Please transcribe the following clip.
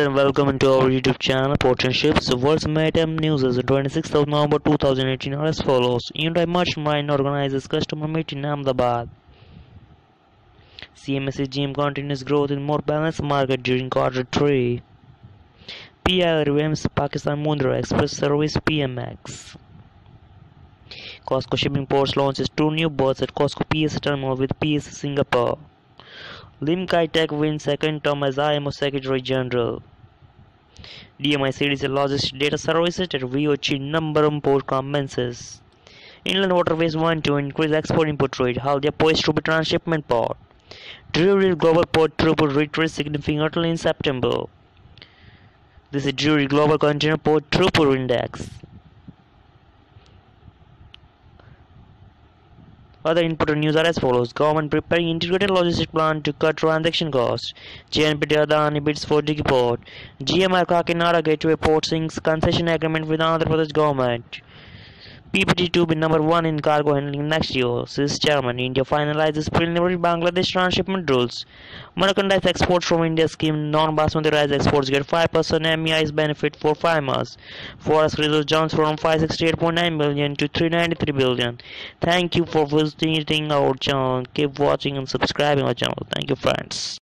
and welcome to our YouTube channel Portships. World's Maritime News is 26th of November 2018 are as follows. Hyundai Merchant organizes customer meeting in Ahmedabad. CMA CGM continues growth in more balanced market during quarter 3. PIL revamps Pakistan Mundra Express Service PMX. COSCO Shipping Ports launches two new boats at COSCO PS Terminal with PS Singapore. Lim Kitack wins second term as IMO Secretary General. DMICDC largest Data Services at VOC Nambaram port commences. Inland Waterways want to increase export import rate, how they are poised to be transshipment port. Drewry Global Port throughput retraced significantly in September. This is Drewry Global Container Port Throughput Index. Other important news are as follows. Government preparing integrated logistics plan to cut transaction costs. JNPT Adani bids for Dighi port. GMR Kakinada Gateway Port sinks concession agreement with Andhra Pradesh government. PPT to be number one in cargo handling next year, says chairman. India finalizes preliminary Bangladesh transshipment rules. Merchandise exports from India scheme non-basmati rice exports get 5% MEIS benefit for farmers. Forex reserves jumps from 568.9 billion to 393 billion. Thank you for visiting our channel. Keep watching and subscribing our channel. Thank you friends.